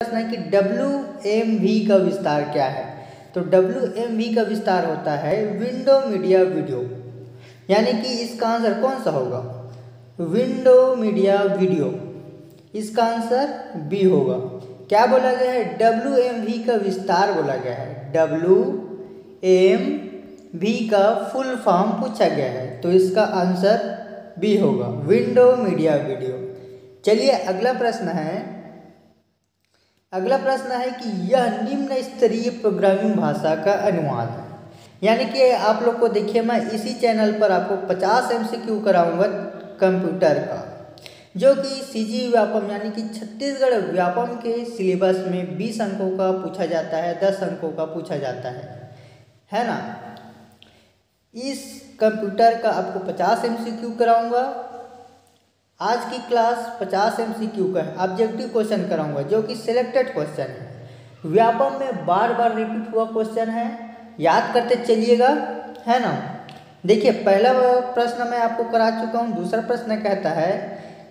प्रश्न है कि डब्ल्यू का विस्तार क्या है? तो वी का विस्तार होता है विंडो मीडिया वीडियो। यानी कि इसका आंसर कौन सा होगा? Window media video. इसका आंसर बी होगा। क्या बोला गया है? वी का विस्तार बोला गया है। डब्ल्यू एम वी का फुल फॉर्म पूछा गया है। तो इसका आंसर बी होगा। Window media video. चलिए अगला प्रश्न है अगला प्रश्न है कि यह निम्न स्तरीय प्रोग्रामिंग भाषा का अनुवाद है। यानी कि आप लोग को देखिए, मैं इसी चैनल पर आपको 50 एमसीक्यू कराऊँगा कंप्यूटर का, जो कि सी जी व्यापम, यानी कि छत्तीसगढ़ व्यापम के सिलेबस में 20 अंकों का पूछा जाता है 10 अंकों का पूछा जाता है। है ना? इस कंप्यूटर का आपको 50 एमसीक्यू कराऊँगा आज की क्लास 50 एमसीक्यू का है। ऑब्जेक्टिव क्वेश्चन कराऊँगा, जो कि सिलेक्टेड क्वेश्चन है। व्यापम में बार बार रिपीट हुआ क्वेश्चन है। याद करते चलिएगा, है ना? देखिए, पहला प्रश्न मैं आपको करा चुका हूँ। दूसरा प्रश्न कहता है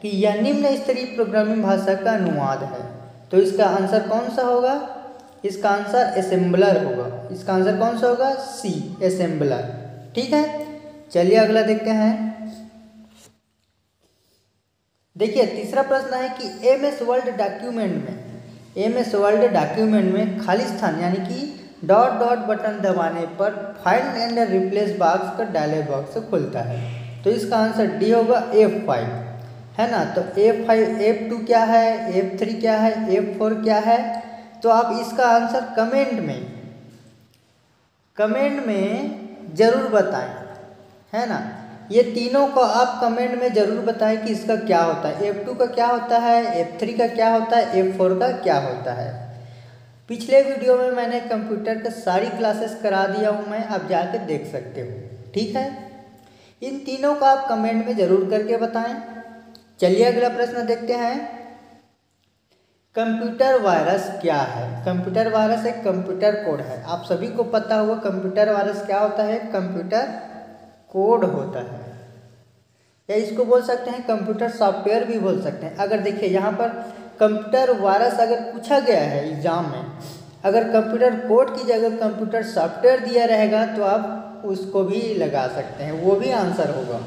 कि यह निम्न स्तरीय प्रोग्रामिंग भाषा का अनुवाद है। तो इसका आंसर कौन सा होगा? इसका आंसर असेंबलर होगा। इसका आंसर कौन सा होगा? सी असेंबलर ठीक है? चलिए अगला देखते हैं। देखिए, तीसरा प्रश्न है कि एम एस वर्ल्ड डॉक्यूमेंट में, एम एस वर्ल्ड डॉक्यूमेंट में खाली स्थान, यानी कि डॉट डॉट बटन दबाने पर फाइंड एंड रिप्लेस बॉक्स का डायलॉग बॉक्स खुलता है। तो इसका आंसर डी होगा एफ़ फाइव। है ना? तो एफ़ फाइव, एफ़ टू क्या है? एफ़ थ्री क्या है? एफ़ फोर क्या है? तो आप इसका आंसर कमेंट में कमेंट में ज़रूर बताएँ। है ना? ये तीनों को आप कमेंट में ज़रूर बताएँ कि इसका क्या होता है। एफ़ टू का क्या होता है एफ़ थ्री का क्या होता है एफ़ फोर का क्या होता है। पिछले वीडियो में मैंने कंप्यूटर का सारी क्लासेस करा दिया हूँ मैं, आप जाके देख सकते हो। ठीक है? इन तीनों का आप कमेंट में ज़रूर करके बताएँ। चलिए अगला प्रश्न देखते हैं। कंप्यूटर वायरस क्या है? कंप्यूटर वायरस एक कंप्यूटर कोड है। आप सभी को पता होगा कंप्यूटर वायरस क्या होता है? कंप्यूटर कोड होता है। या इसको बोल सकते हैं कंप्यूटर सॉफ्टवेयर भी बोल सकते हैं। अगर देखिए, यहाँ पर कंप्यूटर वायरस अगर पूछा गया है एग्ज़ाम में, अगर कंप्यूटर कोड की जगह कंप्यूटर सॉफ्टवेयर दिया रहेगा तो आप उसको भी लगा सकते हैं। वो भी आंसर होगा।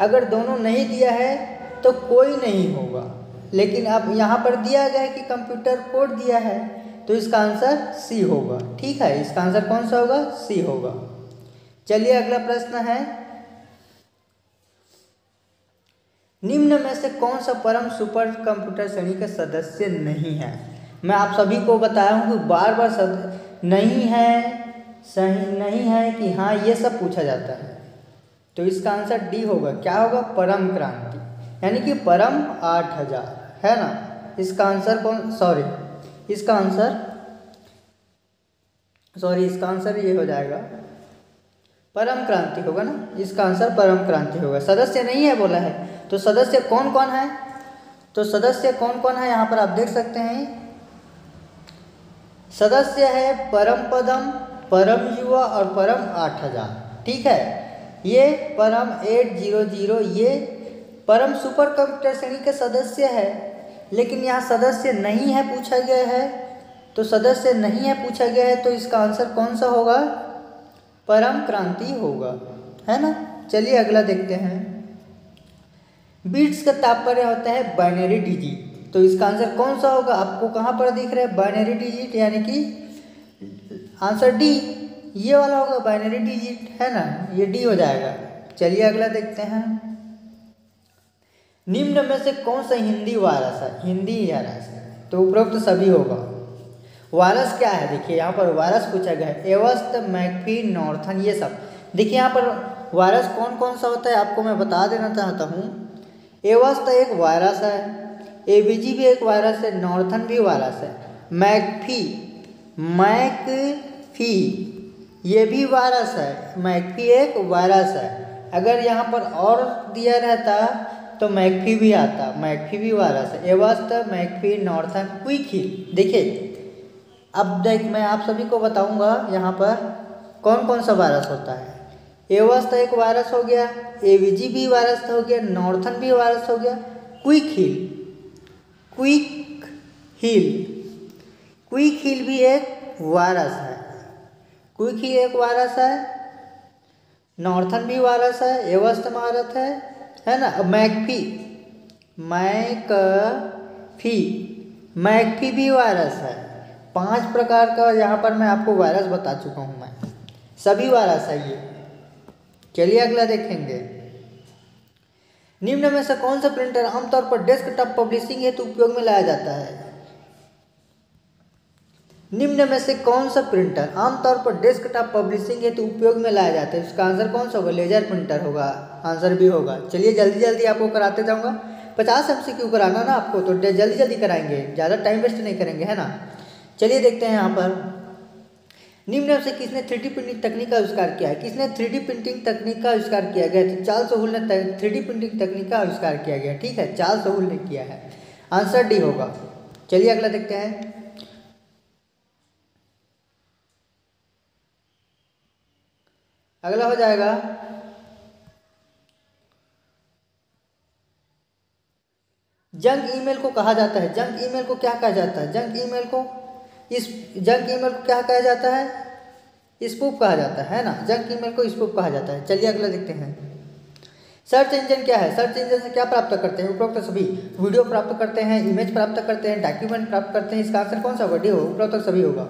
अगर दोनों नहीं दिया है तो कोई नहीं होगा। लेकिन अब यहाँ पर दिया गया है कि कंप्यूटर कोड दिया है तो इसका आंसर सी होगा। ठीक है, इसका आंसर कौन सा होगा? सी होगा। चलिए अगला प्रश्न है। निम्न में से कौन सा परम सुपर कंप्यूटर श्रेणी का सदस्य नहीं है? मैं आप सभी को बताया हूँ कि बार बार सद नहीं है, सही नहीं है कि हाँ ये सब पूछा जाता है। तो इसका आंसर डी होगा। क्या होगा? परम क्रांति। यानी कि परम आठ हज़ार। है ना? इसका आंसर कौन? सॉरी, इसका आंसर, सॉरी, इसका आंसर ये हो जाएगा। परम क्रांति होगा ना? इसका आंसर परम क्रांति होगा। सदस्य नहीं है बोला है। तो सदस्य कौन कौन है? तो सदस्य कौन कौन है? यहाँ पर आप देख सकते हैं। सदस्य है परम पदम, परम युवा और परम आठ हज़ार। ठीक है? ये परम एट ज़ीरो ज़ीरो, ये परम सुपर कंप्यूटर श्रेणी के सदस्य है। लेकिन यहाँ सदस्य नहीं है पूछा गया है। तो सदस्य नहीं है पूछा गया है तो इसका आंसर कौन सा होगा? परम क्रांति होगा। है ना? चलिए अगला देखते हैं। बीट्स का तात्पर्य होता है बाइनरी डिजिट। तो इसका आंसर कौन सा होगा? आपको कहाँ पर दिख रहा है? बाइनरी डिजिट, यानी कि आंसर डी। ये वाला होगा बाइनरी डिजिट, है ना? ये डी हो जाएगा। चलिए अगला देखते हैं। निम्न में से कौन सा हिंदी वायरस है हिंदी वायरस है तो उपरोक्त सभी होगा। वायरस क्या है? देखिए, यहाँ पर वायरस पूछा गया है। एवस्त मैकफी नॉर्थन, ये सब। देखिए, यहाँ पर वायरस कौन कौन सा होता है? आपको मैं बता देना चाहता हूँ। एवस्त एक वायरस है। एवीजी भी एक वायरस है, नॉर्थन भी वायरस है। मैकफी मैकफी, ये भी वायरस है। मैकफी एक वायरस है। अगर यहाँ पर और दिया रहता तो मैकफी भी आता। मैकफी भी वायरस है। एवस्त मैकफी नॉर्थन, क्विक देखिए अब देख, मैं आप सभी को बताऊँगा यहाँ पर कौन कौन सा वायरस होता है। एवस्त एक वायरस हो गया एवीजी भी वायरस हो गया नॉर्थन भी वायरस हो गया। Quick Heal Quick Heal Quick Heal भी एक वायरस है। क्विक हील एक वायरस है नॉर्थन भी वायरस है एवस्त भारत है है ना? मैकफी मैकफी मैकफी भी वायरस है। पाँच प्रकार का यहाँ पर मैं आपको वायरस बता चुका हूँ मैं। सभी वायरस है ये। चलिए अगला देखेंगे। निम्न में से कौन सा प्रिंटर आमतौर पर डेस्कटॉप पब्लिशिंग हेतु उपयोग में लाया जाता है? निम्न में से कौन सा प्रिंटर आमतौर पर डेस्कटॉप पब्लिशिंग हेतु उपयोग में लाया जाता है? इसका आंसर कौन सा होगा? लेजर प्रिंटर होगा। आंसर भी होगा। चलिए जल्दी जल्दी आपको कराते जाऊँगा। पचास एम क्यों कराना ना आपको तो जल्दी जल्दी कराएँगे। ज़्यादा टाइम वेस्ट नहीं करेंगे, है ना? चलिए देखते हैं यहाँ पर। निम्न से किसने थ्री प्रिंटिंग तकनीक का आविष्कार किया है? किसने थ्री प्रिंटिंग तकनीक का आविष्कार किया गया तो चार्ल्स हुल ने थ्री प्रिंटिंग तकनीक का आविष्कार किया गया ठीक है? चार्ल्स हुल ने किया है। आंसर डी होगा। चलिए अगला देखते हैं। अगला हो जाएगा। जंक ईमेल को कहा जाता है। जंक ईमेल को क्या कहा जाता है? जंक ईमेल को इस जंक ईमेल को क्या कहा जाता है? स्पूप कहा जाता है ना? जंक ईमेल को स्पूप कहा जाता है। चलिए अगला देखते हैं। सर्च इंजन क्या है? सर्च इंजन से क्या प्राप्त करते हैं? उपरोक्त सभी वीडियो प्राप्त करते हैं, इमेज प्राप्त करते हैं डॉक्यूमेंट प्राप्त करते हैं। इसका आंसर कौन सा होगा? डी हो उपरोक्त सभी होगा।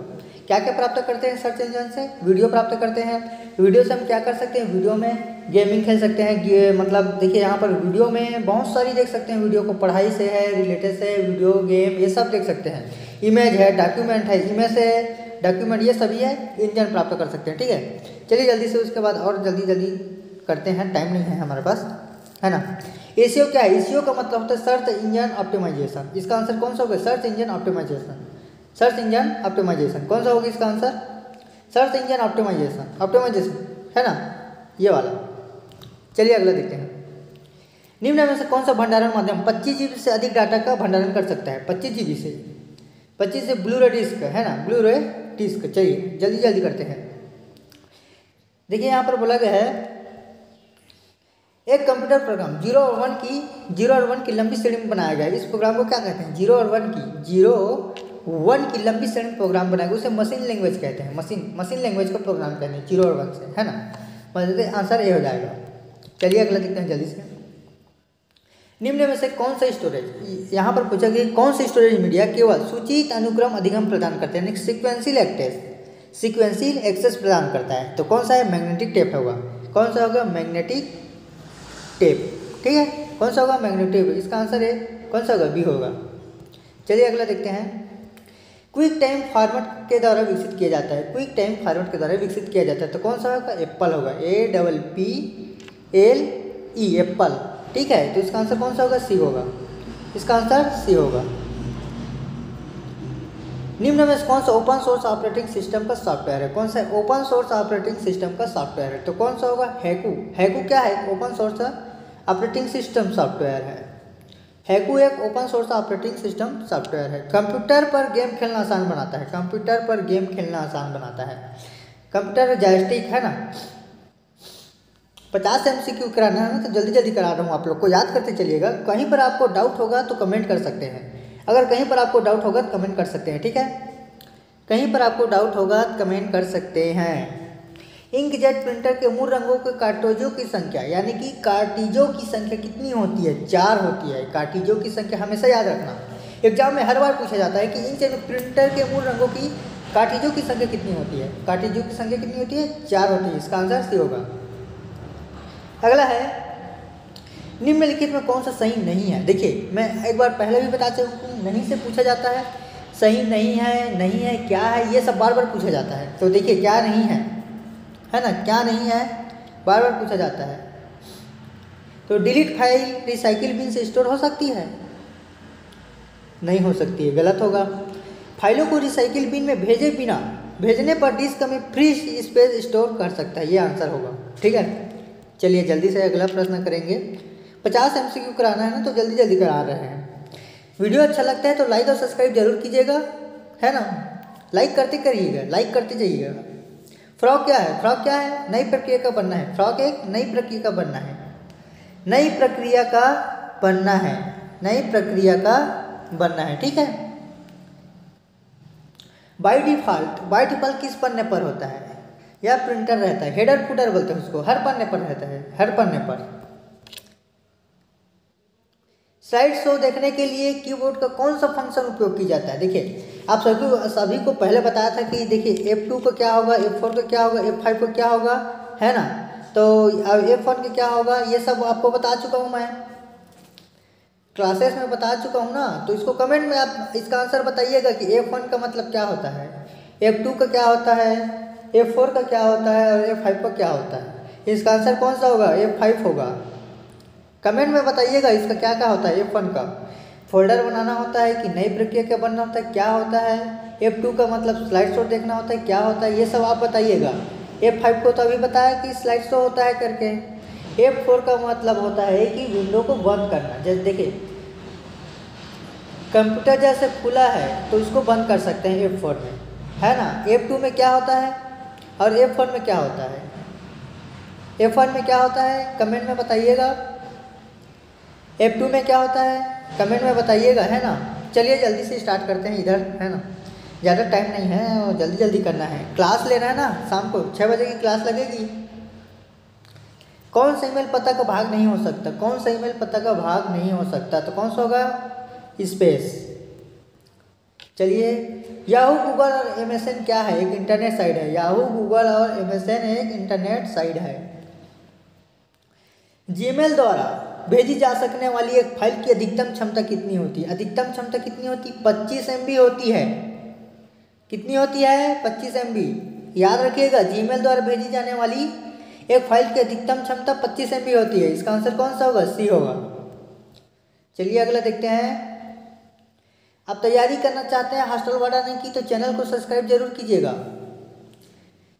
क्या क्या प्राप्त करते हैं सर्च इंजन से? वीडियो प्राप्त करते हैं। वीडियो से हम क्या कर सकते हैं? वीडियो में गेमिंग खेल सकते हैं मतलब देखिए यहाँ पर वीडियो में बहुत सारी देख सकते हैं, वीडियो को पढ़ाई से है, रिलेटेड से वीडियो, गेम, ये सब देख सकते हैं। इमेज है डॉक्यूमेंट है इमेज है डॉक्यूमेंट ये सभी है, इंजन प्राप्त कर सकते हैं, ठीक है? चलिए जल्दी से उसके बाद और जल्दी जल्दी करते हैं टाइम नहीं है हमारे पास, है ना? एसीओ क्या है? एसीओ का मतलब होता है सर्च इंजन ऑप्टिमाइजेशन इसका आंसर कौन सा होगा? Search engine optimisation search engine optimisation कौन सा होगा इसका answer search engine optimisation optimisation है ना? ये वाला। चलिए अगला देखते हैं। निम्न में से कौन सा भंडारण माध्यम पच्चीस जीबी से अधिक डाटा का भंडारण कर सकता है? पच्चीस जीबी से। पच्चीस से ब्लू रे डिस्क, है ना? ब्लू रे डिस्क, चलिए, जल्दी जल्दी करते हैं। देखिए, यहाँ पर बोला गया है, एक कंप्यूटर प्रोग्राम, ज़ीरो और वन की, ज़ीरो और वन की लंबी श्रेणी में बनाया गया है। इस प्रोग्राम को क्या कहते हैं? ज़ीरो और वन की, ज़ीरो वन की लंबी श्रेणी प्रोग्राम बनाएगा उसे मशीन लैंग्वेज कहते हैं। मशीन मशीन लैंग्वेज का प्रोग्राम कहते हैं, ज़ीरो और वन से, है ना? मतलब आंसर ए हो जाएगा। चलिए अगला देखते हैं जल्दी से। निम्न में से कौन सा स्टोरेज यहाँ पर पूछा गया कौन सा स्टोरेज मीडिया केवल सूचित अनुक्रम अधिगम प्रदान करते हैं सिक्वेंसिल एक्सेस सिक्वेंसिल एक्सेस प्रदान करता है। तो कौन सा है? मैग्नेटिक टेप होगा। कौन सा होगा? मैग्नेटिक टेप ठीक है? कौन सा होगा? मैग्नेटिक टेप इसका आंसर है कौन सा होगा? बी होगा। चलिए अगला देखते हैं। क्विक टाइम फॉर्मेट के द्वारा विकसित किया जाता है। क्विक टाइम फॉर्मेट के द्वारा विकसित किया जाता है। तो कौन सा होगा? एप्पल होगा। A double P L, E, apple. ठीक है तो इसका आंसर कौन सा होगा? सी होगा। इसका आंसर सी होगा। निम्न में कौन सा ओपन सोर्स ऑपरेटिंग सिस्टम का सॉफ्टवेयर है? कौन सा ओपन सोर्स ऑपरेटिंग सिस्टम का सॉफ्टवेयर है? तो कौन सा होगा? हैकू। हैकू क्या है? Open source operating system software है। हैकू एक open source operating system software है। कंप्यूटर पर गेम खेलना आसान बनाता है। कंप्यूटर पर गेम खेलना आसान बनाता है। कंप्यूटर जॉयस्टिक है ना? पचास एम सी क्यू कराना है तो जल्दी जल्दी करा रहा हूँ आप लोग को। याद करते चलिएगा। कहीं पर आपको डाउट होगा तो कमेंट कर सकते हैं। अगर कहीं पर आपको डाउट होगा तो कमेंट कर सकते हैं, ठीक है? कहीं पर आपको डाउट होगा तो कमेंट कर सकते हैं। इंकजेट प्रिंटर के मूल रंगों के कार्टोजों की संख्या, यानी कि कार्टिजों की संख्या कितनी होती है? चार होती है। कार्टिजों की संख्या हमेशा याद रखना। एग्ज़ाम में हर बार पूछा जाता है कि इन प्रिंटर के मूल रंगों की कार्टिजों की संख्या कितनी होती है? कार्टिजों की संख्या कितनी होती है? चार होती है। इसका आंसर सी होगा। अगला है, निम्नलिखित में कौन सा सही नहीं है? देखिए, मैं एक बार पहले भी बता चुका नहीं से पूछा जाता है, सही नहीं है नहीं है, क्या है, ये सब बार बार पूछा जाता है। तो देखिए, क्या नहीं है? है ना? क्या नहीं है? बार बार पूछा जाता है। तो डिलीट फ़ाइल रिसाइकिल बिन से स्टोर हो सकती है? नहीं हो सकती है, गलत होगा। फाइलों को रिसाइकिल बिन में भेजे बिना, भेजने पर डिस्क में फ्री स्पेस स्टोर कर सकता है, ये आंसर होगा। ठीक है? चलिए जल्दी से अगला प्रश्न करेंगे। पचास एम सी क्यू कराना है ना तो जल्दी जल्दी करा रहे हैं। वीडियो अच्छा लगता है तो लाइक और सब्सक्राइब ज़रूर कीजिएगा, है ना? लाइक करते करिएगा लाइक करते जाइएगा। फ्रॉक क्या है? फ्रॉक क्या है? नई प्रक्रिया का बनना है। फ्रॉक एक नई प्रक्रिया का बनना है। नई प्रक्रिया का बनना है। नई प्रक्रिया का बनना है, ठीक है? बाई डिफ़ॉल्ट बाई डिफ़ॉल्ट किस पन्ने पर होता है? या प्रिंटर रहता है हेडर फुटर बोलते हैं उसको, हर पन्ने पर रहता है, हर पन्ने पर। स्लाइड शो देखने के लिए कीबोर्ड का कौन सा फ़ंक्शन उपयोग किया जाता है? देखिए, आप सभी सभी को पहले बताया था कि देखिए एफ़ टू को क्या होगा एफ़ फोर को क्या होगा एफ़ फाइव को क्या होगा, है ना? तो अब F1 का क्या होगा, ये सब आपको बता चुका हूँ मैं। क्लासेस में बता चुका हूँ ना तो इसको कमेंट में आप, इसका आंसर बताइएगा कि F1 का मतलब क्या होता है? F2 का क्या होता है? F4 का क्या होता है और ए फाइव का क्या होता है? इसका आंसर कौन सा होगा? ए फाइव होगा। कमेंट में बताइएगा इसका क्या क्या होता है एफ़ वन का। फोल्डर बनाना होता है कि नई प्रक्रिया का बनना होता है, क्या होता है? एफ़ टू का मतलब स्लाइड शो देखना होता है, क्या होता है? ये सब आप बताइएगा। एफ़ फाइव को तो अभी बताया कि स्लाइड शो होता है करके। एफ़ फोर का मतलब होता है कि विंडो को बंद करना। जैसे देखिए कंप्यूटर जैसे खुला है तो इसको बंद कर सकते हैं एफ़ फोर में। है ना? एफ़ टू में क्या होता है? और एफ़ वन में क्या होता है? एफ़ वन में क्या होता है? कमेंट में बताइएगा। एफ़ टू में क्या होता है? कमेंट में बताइएगा, है ना? चलिए जल्दी से स्टार्ट करते हैं इधर, है ना? ज़्यादा टाइम नहीं है और जल्दी जल्दी करना है। क्लास लेना है ना? शाम को छः बजे की क्लास लगेगी। कौन सा ईमेल पता का भाग नहीं हो सकता? कौन सा ईमेल पता का भाग नहीं हो सकता? तो कौन सा होगा? स्पेस चलिए याहू गूगल और एमएसएन क्या है? एक इंटरनेट साइट है। याहू गूगल और एमएसएन एक इंटरनेट साइट है। जीमेल द्वारा भेजी जा सकने वाली एक फ़ाइल की अधिकतम क्षमता कितनी होती है? अधिकतम क्षमता कितनी होती? है पच्चीस एम होती है। कितनी होती है? पच्चीस एम याद रखिएगा जीमेल द्वारा भेजी जाने वाली एक फ़ाइल की अधिकतम क्षमता पच्चीस एम होती है। इसका आंसर कौन सा होगा? सी होगा। चलिए, अगला देखते हैं। आप तैयारी करना चाहते हैं हॉस्टल बढ़ाने की तो चैनल को सब्सक्राइब ज़रूर कीजिएगा।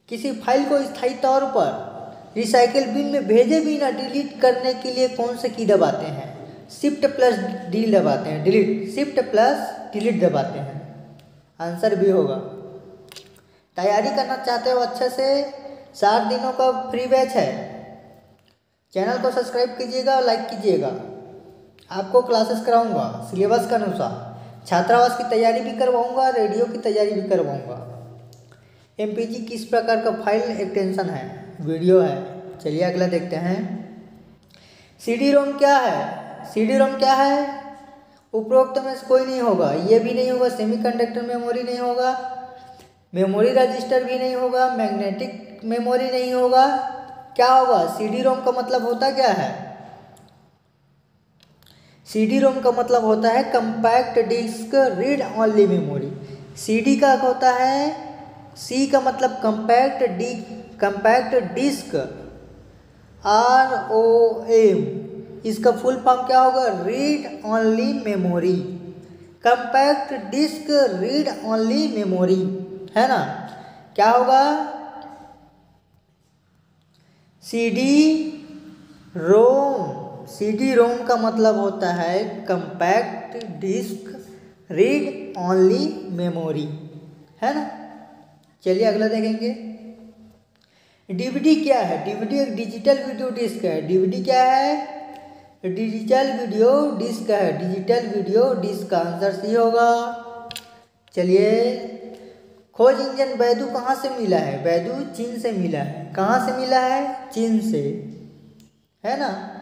किसी फ़ाइल को स्थायी तौर पर रिसाइकिल बिन में भेजे बिना डिलीट करने के लिए कौन से की दबाते हैं? शिफ्ट प्लस डी दबाते हैं। डिलीट शिफ्ट प्लस डिलीट दबाते हैं। आंसर भी होगा। तैयारी करना चाहते हो अच्छे से? सात दिनों का फ्री बैच है। चैनल को सब्सक्राइब कीजिएगा और लाइक कीजिएगा। आपको क्लासेस कराऊँगा सिलेबस के अनुसार। छात्रावास की तैयारी भी करवाऊँगा, रेडियो की तैयारी भी करवाऊँगा। एमपीजी किस प्रकार का फ़ाइल एक्सटेंशन है? वीडियो है। चलिए अगला देखते हैं। सी डी रोम क्या है? सी डी रोम क्या है? उपरोक्त में कोई नहीं होगा। ये भी नहीं होगा। सेमीकंडक्टर मेमोरी नहीं होगा। मेमोरी रजिस्टर भी नहीं होगा। मैग्नेटिक मेमोरी नहीं होगा। क्या होगा? सी डी रोम का मतलब होता क्या है? सी डी रोम का मतलब होता है compact disc read only memory C D का होता है सी का मतलब compact D compact disc R O M इसका फुल फॉर्म क्या होगा? Read only memory compact disc read only memory है ना? क्या होगा? सी डी रोम सी डी रोम का मतलब होता है compact disc read only memory है ना? चलिए अगला देखेंगे। डीवीडी क्या है? डीवीडी एक डिजिटल वीडियो डिस्क है। डीवीडी क्या है? डिजिटल वीडियो डिस्क है। डिजिटल वीडियो डिस्क का आंसर सी होगा। चलिए, खोज इंजन बैदू कहाँ से मिला है? बैदू चीन से मिला है। कहाँ से मिला है? चीन से, है ना?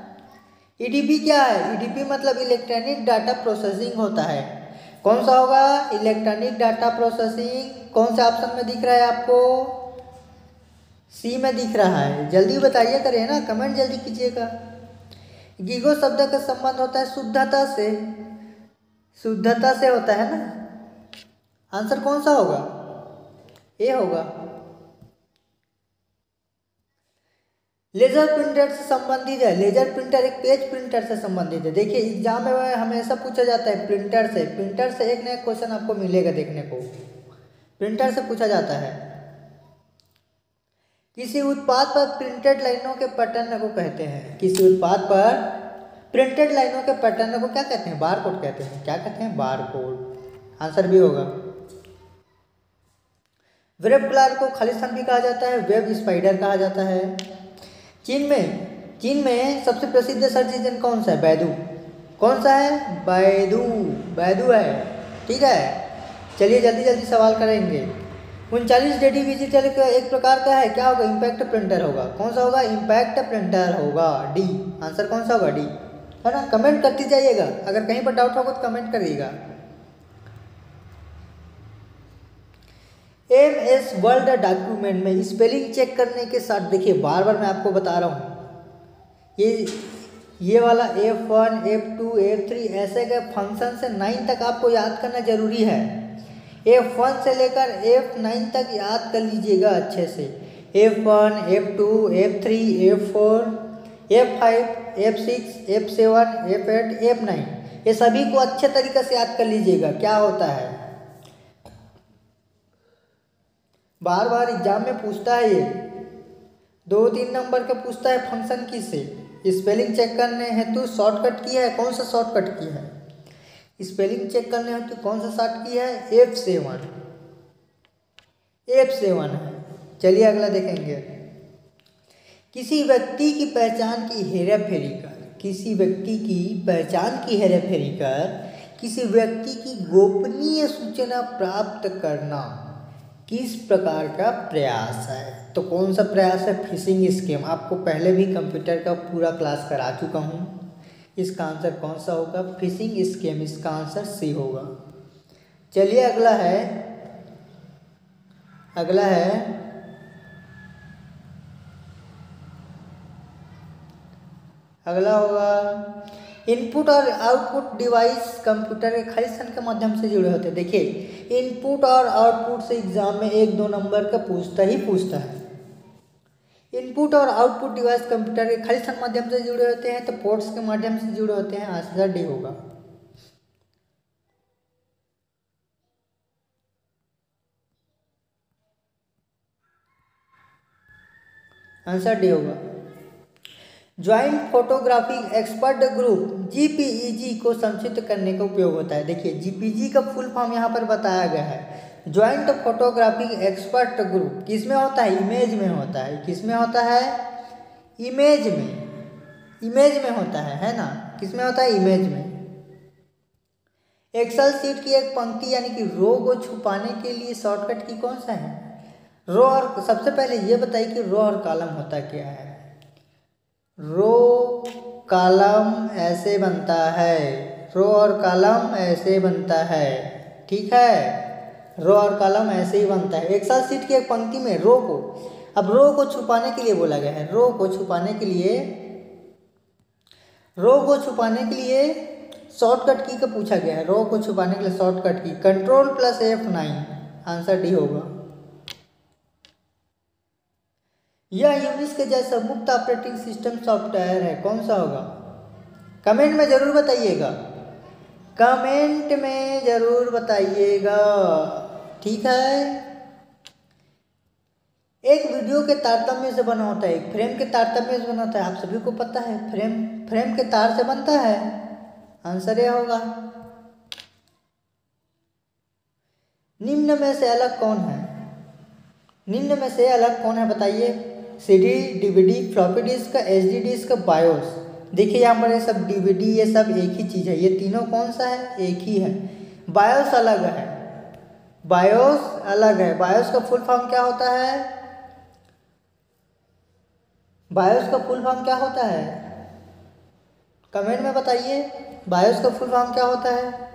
ईडीपी क्या है? ईडीपी मतलब इलेक्ट्रॉनिक डाटा प्रोसेसिंग होता है। कौन सा होगा? इलेक्ट्रॉनिक डाटा प्रोसेसिंग कौन से ऑप्शन में दिख रहा है आपको? सी में दिख रहा है। जल्दी बताइए करें ना। कमेंट जल्दी कीजिएगा। गीगो शब्द का संबंध होता है शुद्धता से। शुद्धता से होता है ना? आंसर कौन सा होगा? ए होगा। लेजर प्रिंटर से संबंधित है, लेजर प्रिंटर एक पेज प्रिंटर से संबंधित है। देखिए, एग्ज़ाम में हमेशा पूछा जाता है, प्रिंटर से प्रिंटर से एक नया क्वेश्चन आपको मिलेगा देखने को। प्रिंटर से पूछा जाता है। किसी उत्पाद पर प्रिंटेड लाइनों के पैटर्न को कहते हैं। किसी उत्पाद पर प्रिंटेड लाइनों के पैटर्न को क्या कहते हैं? बार कोड कहते हैं। क्या कहते हैं? बार कोड आंसर भी होगा। वेब क्लार को खालिस्तान भी कहा जाता है, वेब स्पाइडर कहा जाता है। चीन में चीन में सबसे प्रसिद्ध सर्च इंजन कौन सा है? बैदू। कौन सा है? बैदू। बैदू है। ठीक है। चलिए जल्दी जल्दी सवाल करेंगे। उनचालीस डी डिजिटल का एक प्रकार का है। क्या होगा? इम्पैक्ट प्रिंटर होगा। कौन सा होगा? इम्पैक्ट प्रिंटर होगा। डी। आंसर कौन सा होगा? डी। है ना? कमेंट करते जाइएगा। अगर कहीं पर डाउट होगा तो कमेंट करिएगा। एम एस वर्ल्ड डॉक्यूमेंट में स्पेलिंग चेक करने के साथ, देखिए बार बार मैं आपको बता रहा हूँ। ये ये वाला F one F two F three ऐसे के फ़ंक्शन से नाइन तक आपको याद करना ज़रूरी है। एफ़ वन से लेकर एफ़ नाइन तक याद कर लीजिएगा अच्छे से। F one F two F three F four F five F six F seven F eight F nine ये सभी को अच्छे तरीके से याद कर लीजिएगा, क्या होता है। बार बार एग्ज़ाम में पूछता है ये। दो तीन नंबर का पूछता है फ़ंक्शन की से। स्पेलिंग चेक करने हेतु शॉर्टकट की है, कौन सा शॉर्टकट की है? स्पेलिंग चेक करने हेतु कौन सा शॉर्ट की है? एफ़ सेवन एफ़ सेवन है। चलिए अगला देखेंगे। किसी व्यक्ति की पहचान की हेरा फेरी कर, किसी व्यक्ति की पहचान की हेरा फेरी कर, किसी व्यक्ति की गोपनीय सूचना प्राप्त करना। किस प्रकार का प्रयास है? तो कौन सा प्रयास है? फिशिंग स्कीम आपको पहले भी कंप्यूटर का पूरा क्लास करा चुका हूँ। इसका आंसर कौन सा होगा? फिशिंग स्कीम इसका आंसर सी होगा। चलिए अगला है। अगला है। अगला होगा। इनपुट और आउटपुट डिवाइस कंप्यूटर के खाली के माध्यम से जुड़े होते हैं। देखिए, इनपुट और आउटपुट से एग्ज़ाम में एक दो नंबर का पूछता ही पूछता है। इनपुट और आउटपुट डिवाइस कंप्यूटर के खाली माध्यम से जुड़े होते हैं तो पोर्ट्स के माध्यम से जुड़े होते हैं, आंसर डी होगा। आंसर डी होगा। Joint photographic expert group JPEG को संक्षिप्त करने का उपयोग होता है। देखिए जीपीजी का फुल फॉर्म यहाँ पर बताया गया है। ज्वाइंट फोटोग्राफिक एक्सपर्ट ग्रुप किसमें होता है? इमेज में होता है। किसमें होता है? इमेज में। इमेज में होता है है ना? किसमें होता है? इमेज में। एक्सल सीट की एक पंक्ति, यानी कि रो को छुपाने के लिए शॉर्टकट की कौन सा है? रो और सबसे पहले ये बताइए कि रो और कॉलम होता क्या है? रो कॉलम ऐसे बनता है। रो और कॉलम ऐसे बनता है। ठीक है? रो और कॉलम ऐसे ही बनता है। एक साथ सीट की एक पंक्ति में रो को, अब रो को छुपाने के लिए बोला गया है। रो को छुपाने के लिए, रो को छुपाने के लिए शॉर्टकट की का पूछा गया है। रो को छुपाने के लिए शॉर्टकट की control plus F nine answer D होगा। यह यूनिक्स के जैसा मुक्त ऑपरेटिंग सिस्टम सॉफ्टवेयर है, कौन सा होगा? कमेंट में ज़रूर बताइएगा। कमेंट में ज़रूर बताइएगा। ठीक है? एक वीडियो के तारतम्य से बना होता है, एक फ्रेम के तारतम्य से बना होता है, आप सभी को पता है, फ्रेम फ्रेम के तार से बनता है। आंसर यह होगा। निम्न में से अलग कौन है? निम्न में से अलग कौन है, बताइए। C D D V D floppy disk H D disk, BIOS. देखिए यहाँ पर ये सब डी वी डी ये सब एक ही चीज़ है। ये तीनों कौन सा है? एक ही है। बायोस अलग है। बायोस अलग है। बायोस का फुल फॉर्म क्या होता है? बायोस का फुल फॉर्म क्या होता है? कमेंट में बताइए। बायोस का फुल फॉर्म क्या होता है?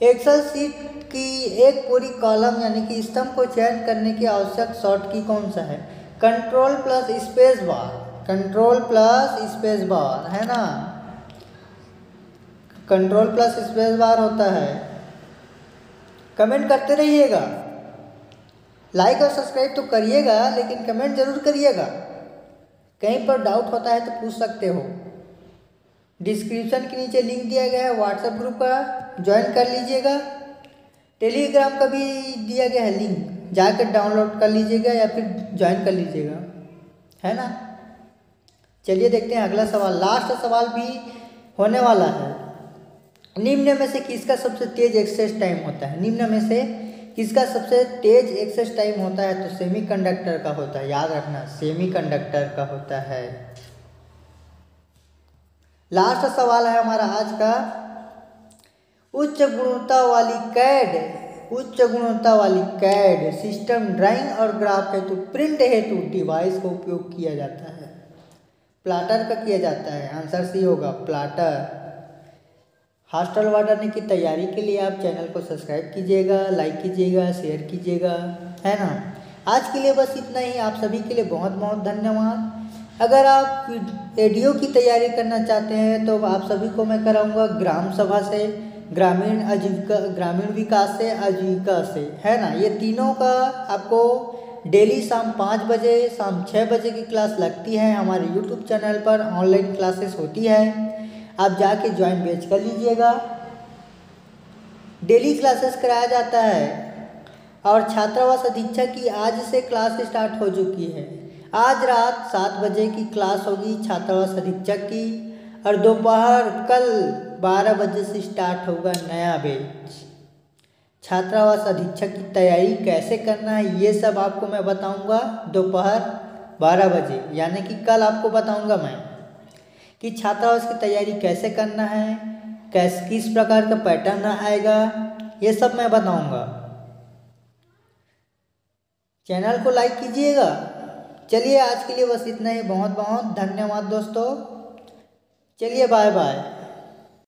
एक्सेल सीट की एक पूरी कॉलम यानी कि स्तंभ को चयन करने की आवश्यक शॉर्ट की कौन सा है? Control plus space bar control plus space bar है ना? कंट्रोल प्लस स्पेस बार होता है। कमेंट करते रहिएगा। लाइक और सब्सक्राइब तो करिएगा, लेकिन कमेंट ज़रूर करिएगा। कहीं पर डाउट होता है तो पूछ सकते हो। डिस्क्रिप्शन के नीचे लिंक दिया गया है व्हाट्सएप ग्रुप का। ज्वाइन कर लीजिएगा। टेलीग्राम का भी दिया गया है लिंक जाकर डाउनलोड कर लीजिएगा या फिर ज्वाइन कर लीजिएगा। है ना? चलिए देखते हैं अगला सवाल। लास्ट सवाल भी होने वाला है। निम्न में से किसका सबसे तेज एक्सेस टाइम होता है? निम्न में से किसका सबसे तेज एक्सेस टाइम होता है? तो सेमीकंडक्टर का होता है। याद रखना सेमीकंडक्टर का होता है। लास्ट सवाल है हमारा आज का। उच्च गुणवत्ता वाली कैड उच्च गुणवत्ता वाली कैड सिस्टम ड्राइंग और ग्राफ हेतु प्रिंट हेतु डिवाइस का उपयोग किया जाता है। प्लाटर का किया जाता है। आंसर सी होगा। प्लाटर हॉस्टल वाटरने की तैयारी के लिए आप चैनल को सब्सक्राइब कीजिएगा लाइक कीजिएगा शेयर कीजिएगा। है ना? आज के लिए बस इतना ही। आप सभी के लिए बहुत बहुत धन्यवाद। अगर आप एडियो की तैयारी करना चाहते हैं तो आप सभी को मैं कराऊँगा ग्राम सभा से। ग्रामीण आजीविका ग्रामीण विकास से, आजीविका से, है ना? ये तीनों का आपको डेली शाम पाँच बजे, शाम छः बजे की क्लास लगती है, हमारे यूट्यूब चैनल पर ऑनलाइन क्लासेस होती है। आप जाके ज्वाइन बेच कर लीजिएगा। डेली क्लासेस कराया जाता है। और छात्रावास अधीक्षक की आज से क्लास स्टार्ट हो चुकी है। आज रात सात बजे की क्लास होगी छात्रावास अधीक्षक की। और दोपहर कल बारह बजे से स्टार्ट होगा नया बैच। छात्रावास अधीक्षक की तैयारी कैसे करना है, ये सब आपको मैं बताऊँगा दोपहर बारह बजे। यानी कि कल आपको बताऊँगा मैं कि छात्रावास की तैयारी कैसे करना है, कैस, किस प्रकार का पैटर्न आएगा, ये सब मैं बताऊँगा। चैनल को लाइक कीजिएगा। चलिए आज के लिए बस इतना ही। बहुत बहुत धन्यवाद दोस्तों। चलिए बाय बाय